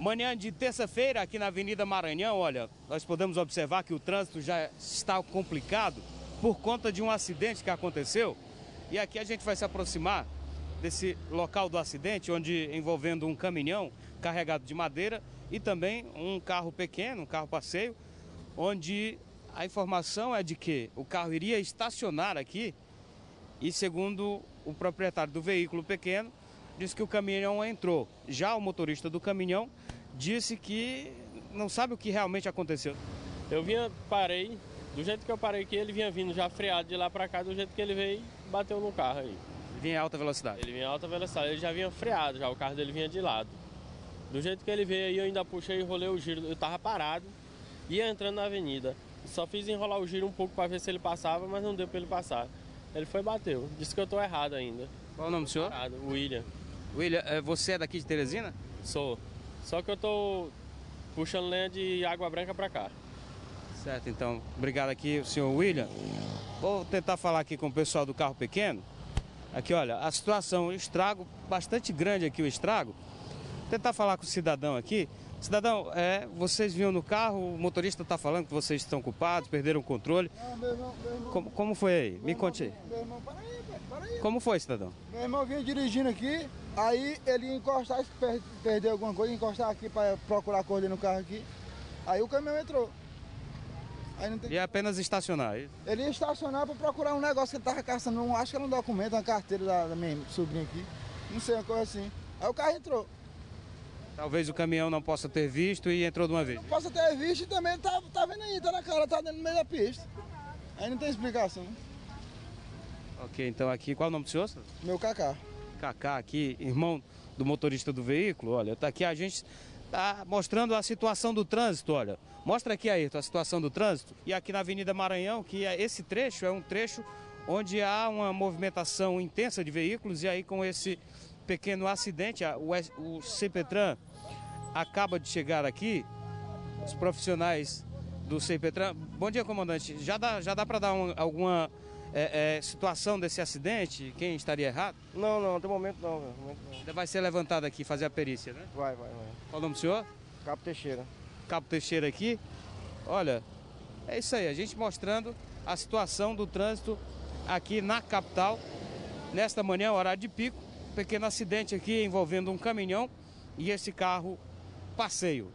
Manhã de terça-feira, aqui na Avenida Maranhão, olha, nós podemos observar que o trânsito já está complicado por conta de um acidente que aconteceu. E aqui a gente vai se aproximar desse local do acidente, onde envolvendo um caminhão carregado de madeira e também um carro pequeno, um carro passeio, onde a informação é de que o carro iria estacionar aqui e segundo o proprietário do veículo pequeno, disse que o caminhão entrou. Já o motorista do caminhão disse que não sabe o que realmente aconteceu. Eu vinha, parei, do jeito que eu parei aqui, ele vinha vindo já freado de lá para cá, do jeito que ele veio, bateu no carro aí. Vinha em alta velocidade? Ele vinha em alta velocidade, ele já vinha freado, já o carro dele vinha de lado. Do jeito que ele veio aí, eu ainda puxei e enrolei o giro, eu tava parado, ia entrando na avenida. Só fiz enrolar o giro um pouco para ver se ele passava, mas não deu para ele passar. Ele foi e bateu. Disse que eu tô errado ainda. Qual o nome do senhor? Errado. William. William, é, você é daqui de Teresina? Sou. Só que eu tô puxando lenha de água branca para cá. Certo, então. Obrigado aqui, senhor William. Vou tentar falar aqui com o pessoal do carro pequeno. Aqui, olha, a situação, o estrago, bastante grande aqui o estrago. Vou tentar falar com o cidadão aqui. Cidadão, é, vocês vinham no carro, o motorista está falando que vocês estão culpados, perderam o controle. Não, meu irmão, meu irmão, Como, como foi aí? meu Me irmão, conte aí. Meu irmão, para aí, para aí. Como foi, cidadão? Meu irmão vinha dirigindo aqui, aí ele ia encostar, se per- perder alguma coisa, ia encostar aqui para procurar correr no carro aqui. Aí o caminhão entrou. Aí tem... E é apenas estacionar. aí. Ele ia estacionar para procurar um negócio que ele tava caçando, um, acho que era um documento, uma carteira da, da minha sobrinha aqui. Não sei, uma coisa assim. Aí o carro entrou. Talvez o caminhão não possa ter visto e entrou de uma vez. Posso ter visto e também tá, tá vendo aí, tá na cara, tá dentro no meio da pista. Aí não tem explicação. Ok, então aqui, qual é o nome do senhor? Meu cacá. Kaká aqui, irmão do motorista do veículo, olha, tá aqui a gente tá mostrando a situação do trânsito, olha. Mostra aqui, Ayrton, a situação do trânsito. E aqui na Avenida Maranhão, que é- esse trecho é um trecho onde há uma movimentação intensa de veículos e aí com esse pequeno acidente, o, CPTran acaba de chegar aqui, os profissionais do CPTran. Bom dia, comandante. Já dá, já dá para dar um- alguma é, é, situação desse acidente? Quem estaria errado? Não, não, até o momento não. Ainda vai ser levantado aqui, fazer a perícia, né? Vai, vai, vai. Qual o nome do senhor? Cabo Teixeira. Cabo Teixeira aqui. Olha, é isso aí, a gente mostrando a situação do trânsito aqui na capital. Nesta manhã, horário de pico, pequeno acidente aqui envolvendo um caminhão e esse carro passeio.